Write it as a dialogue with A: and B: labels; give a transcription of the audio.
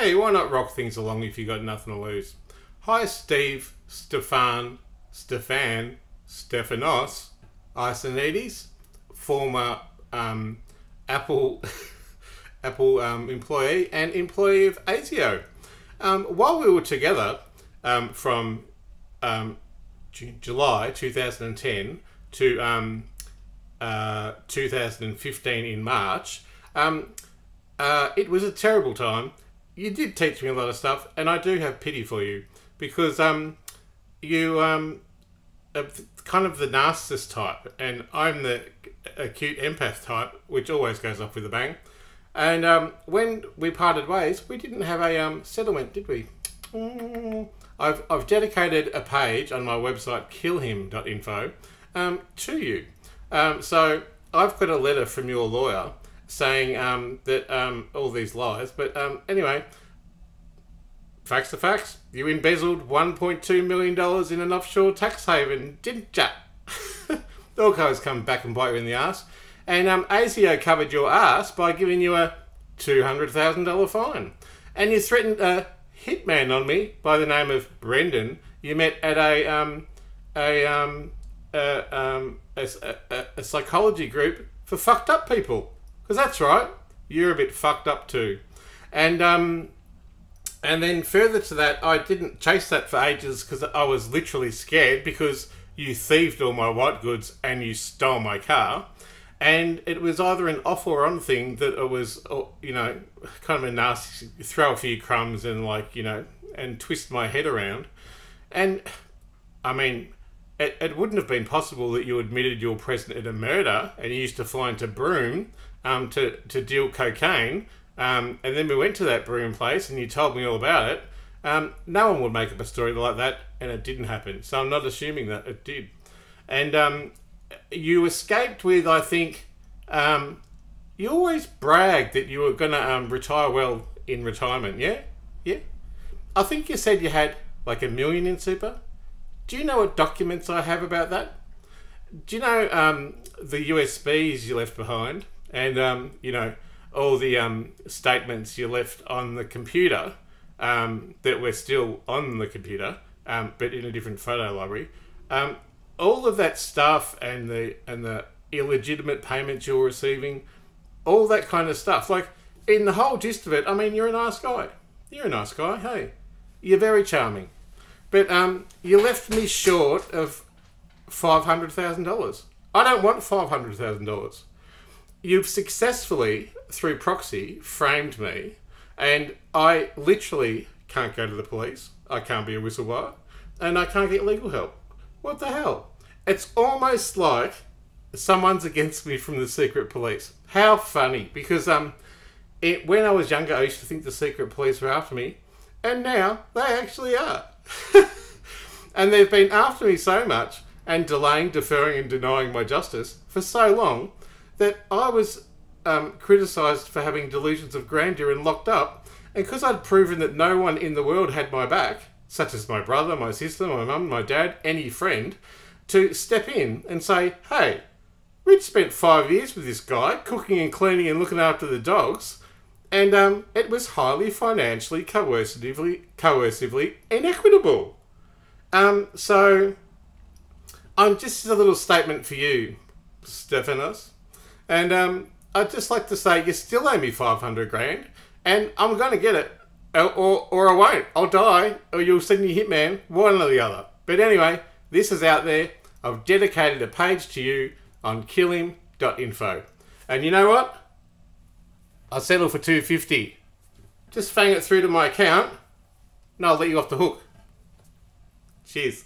A: Hey, why not rock things along if you got nothing to lose? Hi, Steve, Stefan, Stefan, Stefanos, Iasonidis, former um, Apple Apple um, employee and employee of ASIO. Um, while we were together um, from um, Ju- July 2010 to um, uh, 2015 in March, uh, it was a terrible time. You did teach me a lot of stuff, and I do have pity for you because um, you um, are kind of the narcissist type, and I'm the acute empath type, which always goes off with a bang. And um, when we parted ways, we didn't have a um, settlement, did we? I've, I've dedicated a page on my website, killhim.info, um, to you. Um, so I've got a letter from your lawyer saying um, that um, all these lies. But um, anyway, facts are facts. You embezzled $1.2 million in an offshore tax haven, didn't ya? all cars come back and bite you in the ass. And um, ASIO covered your ass by giving you a $200,000 fine. And you threatened a hitman on me by the name of Brendan. You met at a um, a, um, a, um, a, a, a psychology group for fucked up people. Because that's right, you're a bit fucked up too. And um, and then further to that, I didn't chase that for ages because I was literally scared because you thieved all my white goods and you stole my car. And it was either an off or on thing that it was, oh, you know, kind of a nasty, throw a few crumbs and like, you know, and twist my head around. And I mean, it, it wouldn't have been possible that you admitted you were present in a murder and you used to fly into Broome um, to, to deal cocaine. Um, and then we went to that Broome place and you told me all about it. Um, no one would make up a story like that, and it didn't happen. So I'm not assuming that it did. And um, you escaped with, I think, um, you always bragged that you were going to um, retire well in retirement. Yeah? Yeah? I think you said you had like a million in super. Do you know what documents I have about that? Do you know um, the USBs you left behind? And, um, you know, all the um, statements you left on the computer um, that were still on the computer, um, but in a different photo library. Um, all of that stuff and the and the illegitimate payments you're receiving, all that kind of stuff. Like in the whole gist of it, I mean, you're a nice guy. You're a nice guy. Hey, you're very charming, but um, you left me short of five hundred thousand dollars. I don't want five hundred thousand dollars. You've successfully, through proxy, framed me, and I literally can't go to the police. I can't be a whistleblower, and I can't get legal help. What the hell? It's almost like someone's against me from the secret police. How funny! Because um, it, when I was younger, I used to think the secret police were after me, and now they actually are. and they've been after me so much and delaying, deferring, and denying my justice for so long that I was um, criticised for having delusions of grandeur and locked up. And because I'd proven that no one in the world had my back, such as my brother, my sister, my mum, my dad, any friend, to step in and say, hey, we'd spent five years with this guy, cooking and cleaning and looking after the dogs, and um, it was highly financially, coercively, coercively inequitable. Um, so, I'm just a little statement for you, Stefanos. And um, I'd just like to say you still owe me 500 grand, and I'm going to get it. Or, or, or I won't. I'll die, or you'll send me hitman, one or the other. But anyway, this is out there. I've dedicated a page to you on killhim.info. And you know what? I'll settle for 250. Just fang it through to my account, and I'll let you off the hook. Cheers.